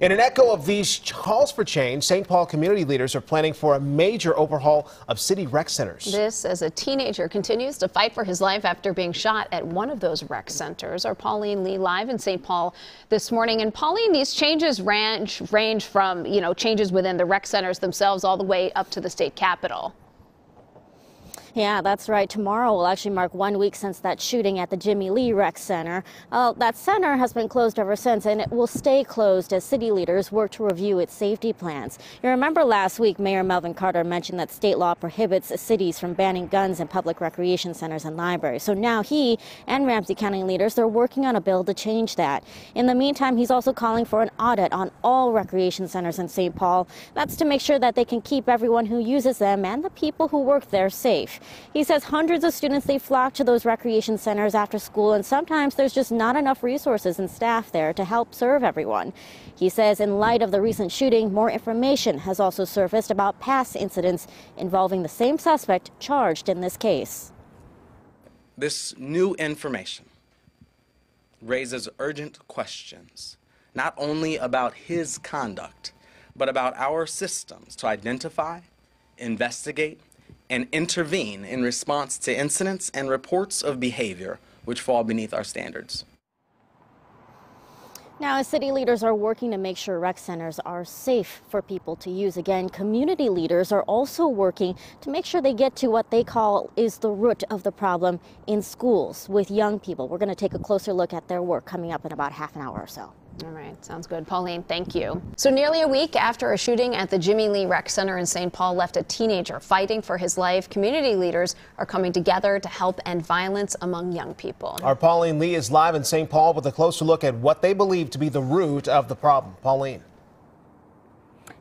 In an echo of these calls for change, St. Paul community leaders are planning for a major overhaul of city rec centers. This as a teenager continues to fight for his life after being shot at one of those rec centers. Our Pauline Lee live in St. Paul this morning. And Pauline, these changes range, range from, you know, changes within the rec centers themselves all the way up to the state capitol. Yeah, that's right. Tomorrow will actually mark one week since that shooting at the Jimmy Lee Rec Center. That center has been closed ever since, and it will stay closed as city leaders work to review its safety plans. You remember last week, Mayor Melvin Carter mentioned that state law prohibits cities from banning guns in public recreation centers and libraries. So now he and Ramsey County leaders, they're working on a bill to change that. In the meantime, he's also calling for an audit on all recreation centers in St. Paul. That's to make sure that they can keep everyone who uses them and the people who work there safe. He says hundreds of students, they flock to those recreation centers after school, and sometimes there's just not enough resources and staff there to help serve everyone. He says in light of the recent shooting, more information has also surfaced about past incidents involving the same suspect charged in this case. This new information raises urgent questions, not only about his conduct, but about our systems to identify, investigate, and intervene in response to incidents and reports of behavior which fall beneath our standards. Now, as city leaders are working to make sure rec centers are safe for people to use, again, community leaders are also working to make sure they get to what they call is the root of the problem in schools with young people. We're going to take a closer look at their work coming up in about half an hour or so. All right, sounds good. Pauline, thank you. So, nearly a week after a shooting at the Jimmy Lee Rec Center in St. Paul left a teenager fighting for his life, community leaders are coming together to help end violence among young people. Our Pauline Lee is live in St. Paul with a closer look at what they believe to be the root of the problem. Pauline.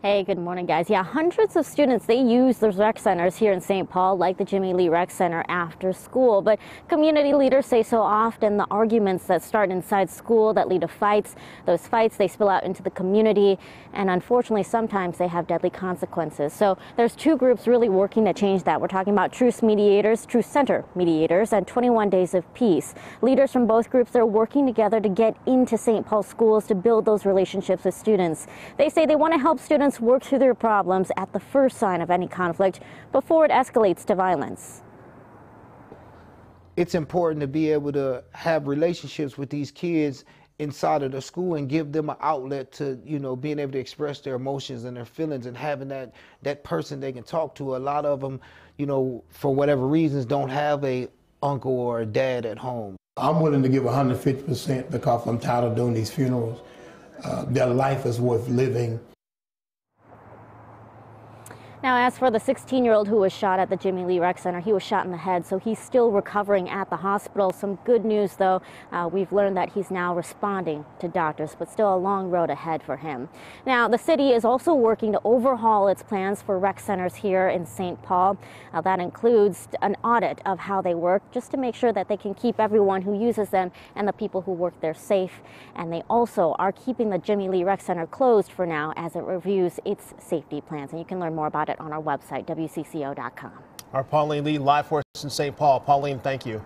Hey, good morning, guys. Yeah, hundreds of students, they use those rec centers here in St. Paul, like the Jimmy Lee Rec Center after school. But community leaders say so often the arguments that start inside school that lead to fights, those fights, they spill out into the community. And unfortunately, sometimes they have deadly consequences. So there's two groups really working to change that. We're talking about Truce Mediators, Truce Center Mediators, and 21 Days of Peace. Leaders from both groups are working together to get into St. Paul schools to build those relationships with students. They say they want to help students work through their problems at the first sign of any conflict before it escalates to violence. It's important to be able to have relationships with these kids inside of the school and give them an outlet to you know being able to express their emotions and their feelings and having that that person they can talk to. A lot of them you know for whatever reasons don't have a uncle or a dad at home. I'm willing to give 150% because i'm tired of doing these funerals. Uh, their life is worth living now, as for the 16 year old who was shot at the Jimmy Lee Rec Center, he was shot in the head, so he's still recovering at the hospital. Some good news, though. Uh, we've learned that he's now responding to doctors, but still a long road ahead for him. Now, the city is also working to overhaul its plans for rec centers here in St. Paul. Uh, that includes an audit of how they work, just to make sure that they can keep everyone who uses them and the people who work there safe. And they also are keeping the Jimmy Lee Rec Center closed for now as it reviews its safety plans. And you can learn more about on our website, WCCO.com. Our Pauline Lee live for us in St. Paul. Pauline, thank you.